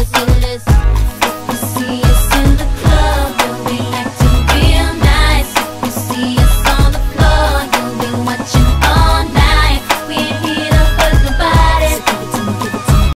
is